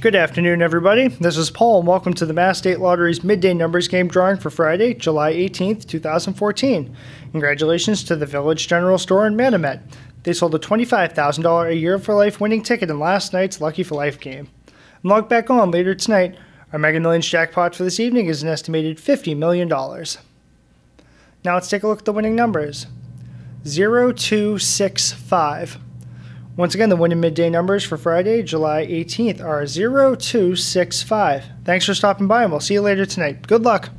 Good afternoon, everybody. This is Paul, and welcome to the Mass State Lottery's midday numbers game drawing for Friday, July 18th, 2014. Congratulations to the Village General Store in Manomet. They sold a $25,000 a year for life winning ticket in last night's Lucky for Life game. And log back on later tonight. Our Mega Millions jackpot for this evening is an estimated $50 million. Now let's take a look at the winning numbers 0265. Once again, the winning midday numbers for Friday, July 18th are 0265. Thanks for stopping by, and we'll see you later tonight. Good luck.